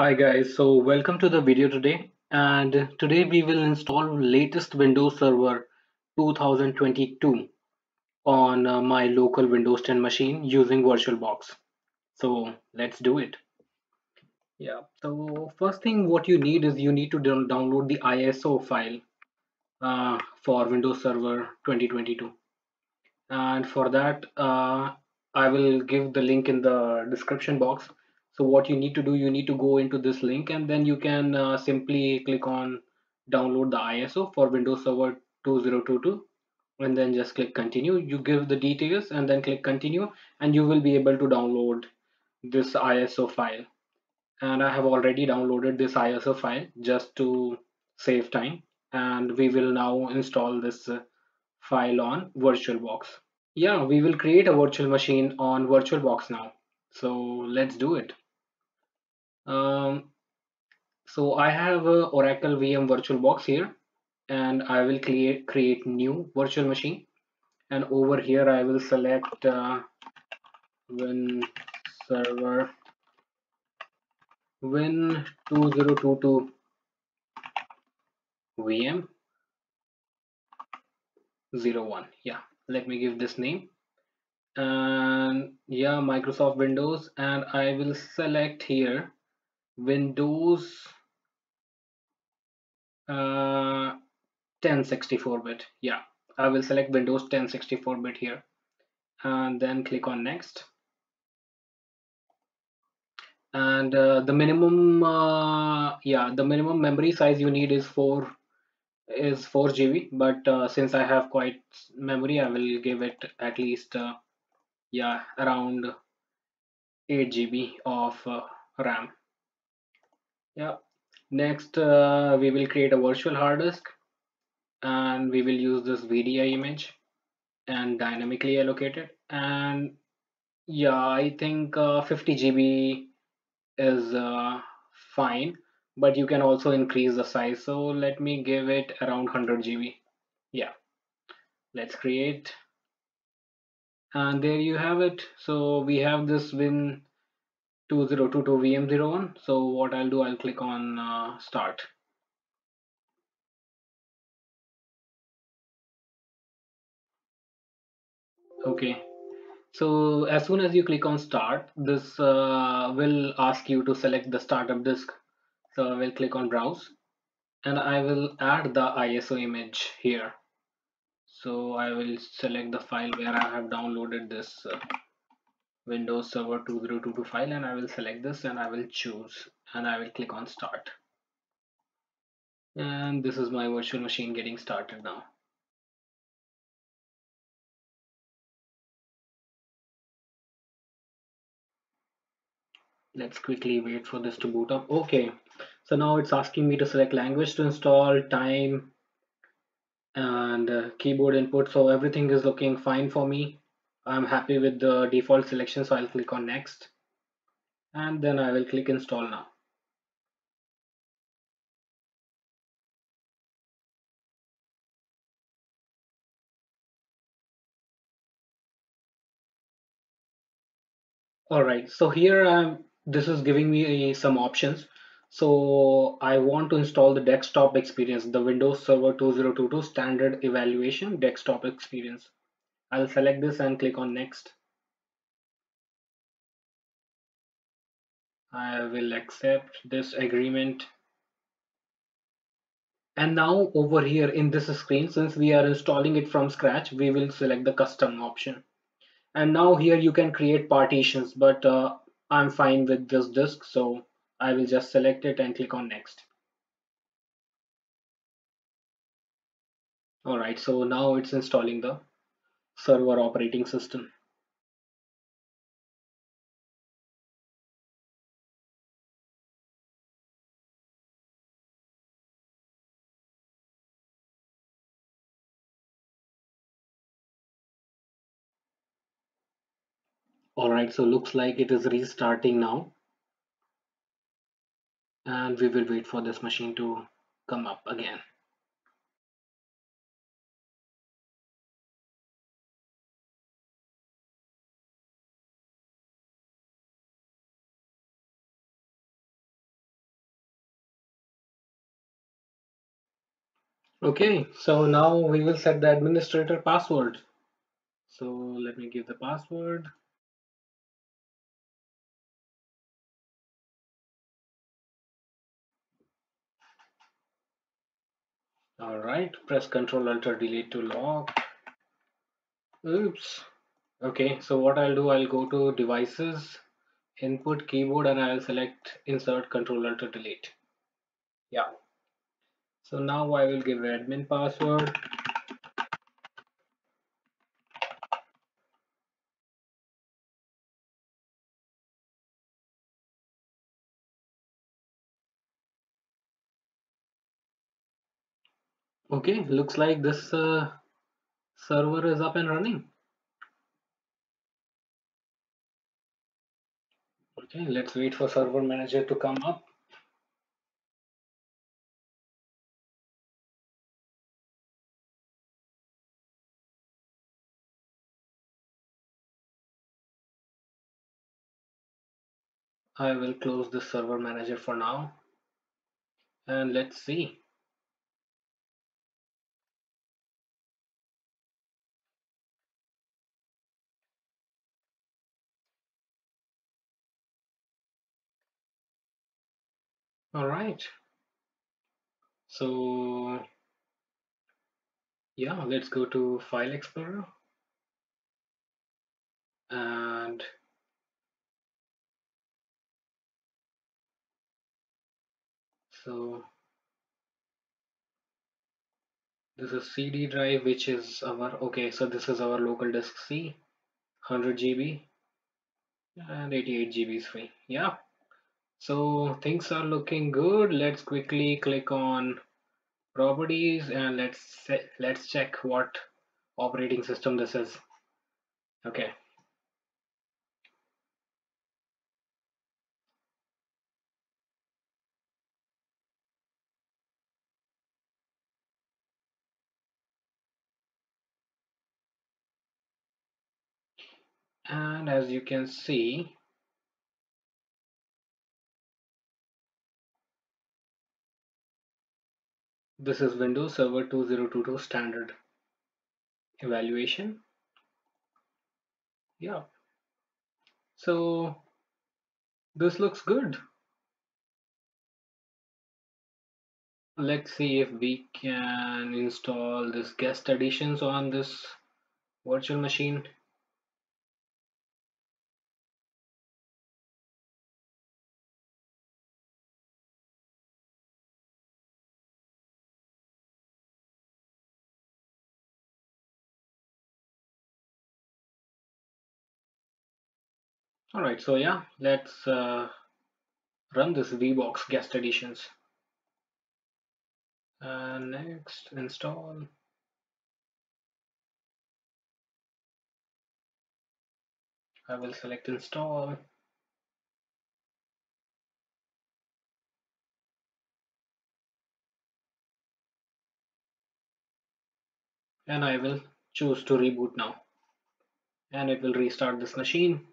Hi guys, so welcome to the video today. And today we will install latest Windows Server 2022 on uh, my local Windows 10 machine using VirtualBox. So let's do it. Yeah, so first thing what you need is you need to download the ISO file uh, for Windows Server 2022 and for that uh, I will give the link in the description box so what you need to do you need to go into this link and then you can uh, simply click on download the ISO for Windows Server 2022 and then just click continue you give the details and then click continue and you will be able to download this ISO file and I have already downloaded this ISO file just to save time and we will now install this uh, file on VirtualBox yeah, we will create a virtual machine on VirtualBox now. So let's do it. Um, so I have a Oracle VM VirtualBox here and I will create create new virtual machine. And over here I will select uh, Win server. Win 2022 VM 01 yeah let me give this name. And yeah Microsoft Windows. And I will select here Windows uh, 1064 bit. Yeah I will select Windows 1064 bit here and then click on next. And uh, the minimum uh, yeah the minimum memory size you need is 4 is 4 GB but uh, since I have quite memory I will give it at least uh, yeah around 8 GB of uh, RAM yeah. Next uh, we will create a virtual hard disk and we will use this VDI image and dynamically allocate it. And yeah I think uh, 50 GB is uh, fine but you can also increase the size. So let me give it around 100 GB yeah. Let's create. And there you have it. So we have this win 2022 VM01 so what I'll do I'll click on uh, start. Okay. So as soon as you click on start this uh, will ask you to select the startup disk. So I will click on browse. And I will add the ISO image here. So I will select the file where I have downloaded this uh, Windows Server 2022 file and I will select this and I will choose and I will click on start. And this is my virtual machine getting started now. Let's quickly wait for this to boot up. Okay so now it's asking me to select language to install time and uh, keyboard input so everything is looking fine for me I'm happy with the default selection so I'll click on next. And then I will click install now. All right so here um, this is giving me some options. So I want to install the desktop experience the Windows Server 2022 standard evaluation desktop experience I'll select this and click on next. I will accept this agreement. And now over here in this screen since we are installing it from scratch we will select the custom option. And now here you can create partitions but uh, I'm fine with this disk so I will just select it and click on next. Alright so now it's installing the server operating system. Alright so looks like it is restarting now. And we will wait for this machine to come up again Okay, so now we will set the administrator password. So let me give the password. All right, press Control Alt Delete to lock. Oops. Okay, so what I'll do, I'll go to devices, input keyboard, and I'll select insert Control Alt Delete. Yeah. So now I will give admin password. Okay, looks like this uh, server is up and running. Okay, let's wait for server manager to come up. I will close the server manager for now and let's see. All right. So yeah, let's go to File Explorer and so this is CD drive which is our okay so this is our local disk C 100 GB and 88 GB is free. Yeah. So things are looking good. Let's quickly click on properties and let's let's check what operating system this is. Okay and as you can see this is Windows Server 2022 standard evaluation. Yeah. So this looks good. Let's see if we can install this guest additions on this virtual machine all right so yeah let's uh, run this vbox guest additions and next install. I will select install. And I will choose to reboot now. And it will restart this machine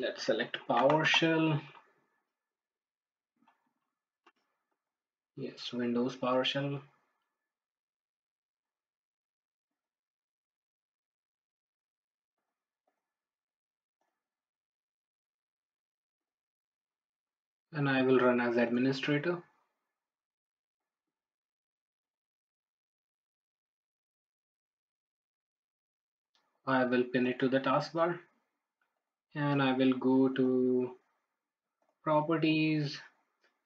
let's select PowerShell. Yes Windows PowerShell. And I will run as administrator. I will pin it to the taskbar and I will go to properties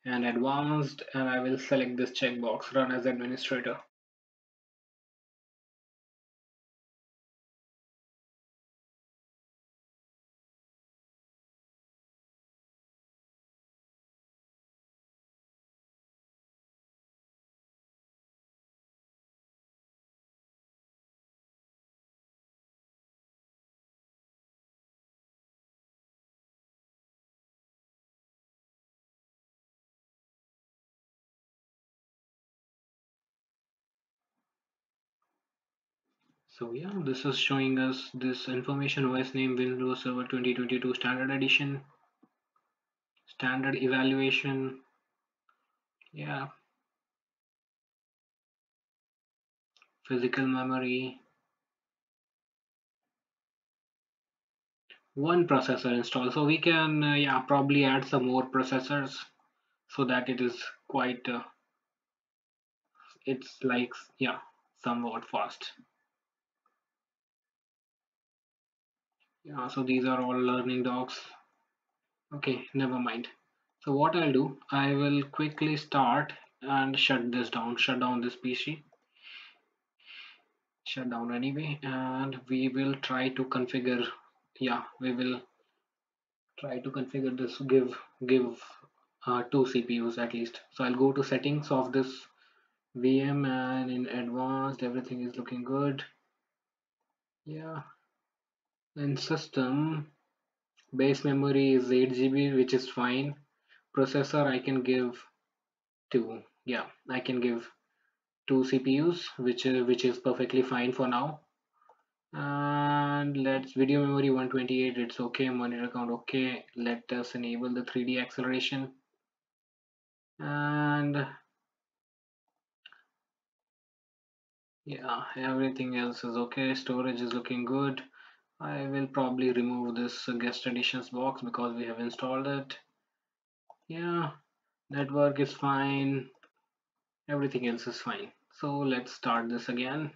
and advanced and I will select this checkbox run as administrator so yeah this is showing us this information OS name Windows Server 2022 standard edition standard evaluation. Yeah. Physical memory. One processor installed. So we can uh, yeah probably add some more processors so that it is quite uh, it's like yeah somewhat fast yeah so these are all learning docs. Okay never mind. So what I'll do I will quickly start and shut this down shut down this PC shut down anyway and we will try to configure yeah we will try to configure this give give uh, two CPUs at least. So I'll go to settings of this VM and in advanced everything is looking good. Yeah in system base memory is 8 GB which is fine. Processor I can give two yeah I can give two CPUs which is, which is perfectly fine for now. And let's video memory 128 it's okay monitor count okay. Let us enable the 3d acceleration. And yeah everything else is okay. Storage is looking good I will probably remove this guest additions box because we have installed it. Yeah network is fine. Everything else is fine. So let's start this again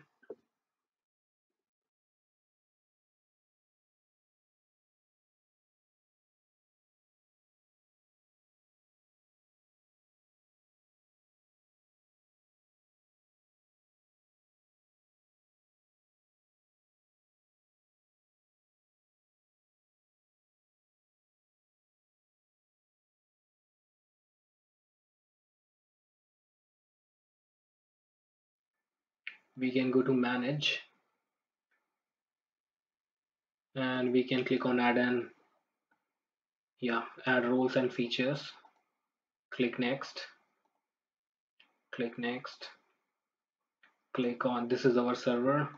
we can go to manage. And we can click on add and yeah add roles and features. Click next. Click next. Click on this is our server.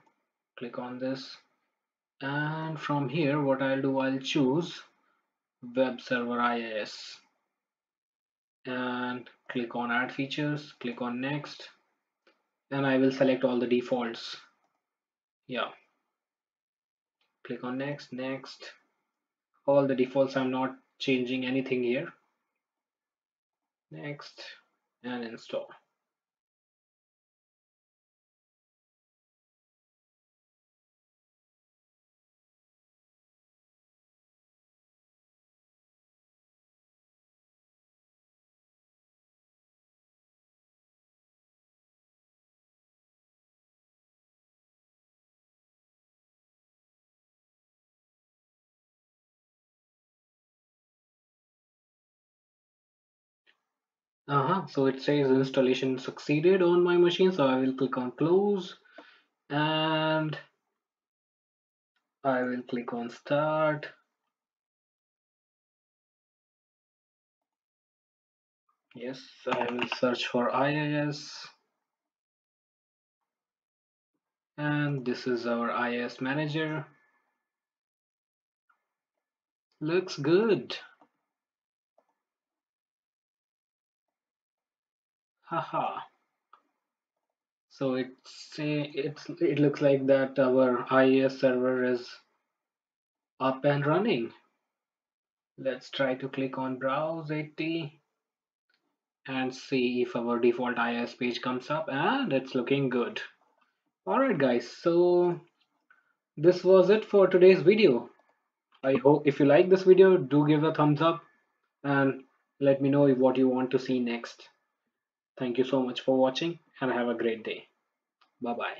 Click on this. And from here what I'll do I'll choose web server IIS and click on add features. Click on next and I will select all the defaults. Yeah. Click on next next. All the defaults I'm not changing anything here. Next. And install uh-huh. So it says installation succeeded on my machine so I will click on close and I will click on start. Yes I will search for IIS and this is our IIS manager. Looks good haha. So it's it's it looks like that our IIS server is up and running. Let's try to click on browse 80 and see if our default IIS page comes up and it's looking good. Alright guys so this was it for today's video. I hope if you like this video do give a thumbs up and let me know what you want to see next Thank you so much for watching and have a great day. Bye bye.